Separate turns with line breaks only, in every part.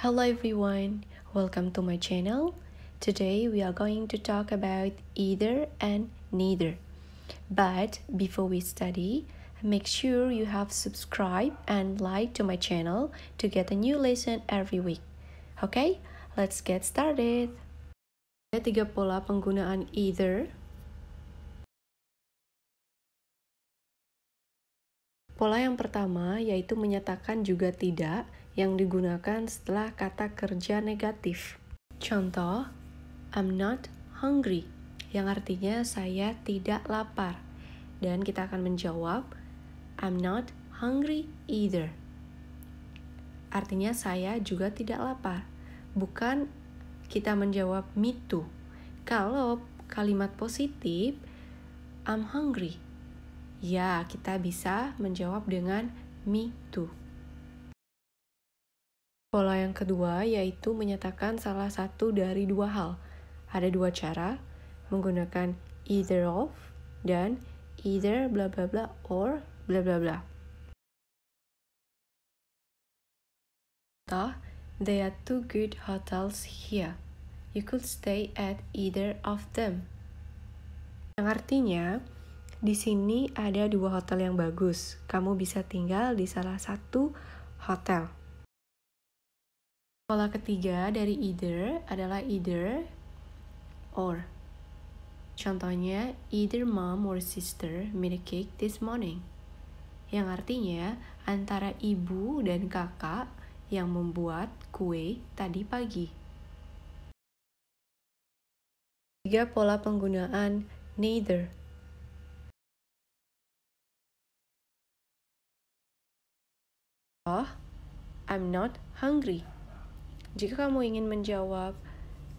Hello everyone, welcome to my channel. Today we are going to talk about either and neither. But before we study, make sure you have subscribed and like to my channel to get a new lesson every week. Okay, let's get started. Ada tiga pola penggunaan either. Pola yang pertama yaitu menyatakan juga tidak yang digunakan setelah kata kerja negatif. Contoh, I'm not hungry, yang artinya saya tidak lapar. Dan kita akan menjawab, I'm not hungry either. Artinya saya juga tidak lapar. Bukan kita menjawab me too. Kalau kalimat positif, I'm hungry. Ya, kita bisa menjawab dengan me too. Pola yang kedua yaitu menyatakan salah satu dari dua hal. Ada dua cara, menggunakan either of dan either bla bla bla or bla bla bla. There are two good hotels here. You could stay at either of them. Yang artinya, di sini ada dua hotel yang bagus. Kamu bisa tinggal di salah satu hotel. Pola ketiga dari either adalah either or. Contohnya, either mom or sister made a cake this morning. Yang artinya antara ibu dan kakak yang membuat kue tadi pagi. Tiga pola penggunaan neither Oh, I'm not hungry. Jika kamu ingin menjawab,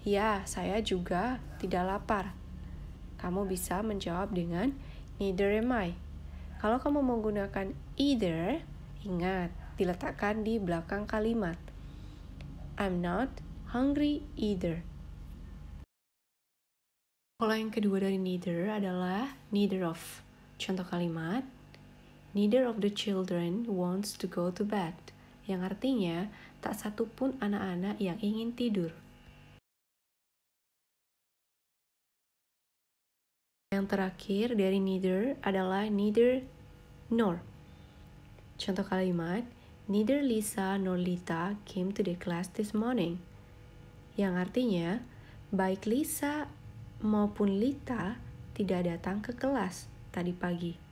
"Ya, saya juga tidak lapar." Kamu bisa menjawab dengan neither am I. Kalau kamu menggunakan either, ingat diletakkan di belakang kalimat. I'm not hungry either. Pola yang kedua dari neither adalah neither of. Contoh kalimat, Neither of the children wants to go to bed, yang artinya tak satu pun anak-anak yang ingin tidur. Yang terakhir dari neither adalah neither nor. Contoh kalimat, neither Lisa nor Lita came to the class this morning. Yang artinya, baik Lisa maupun Lita tidak datang ke kelas tadi pagi.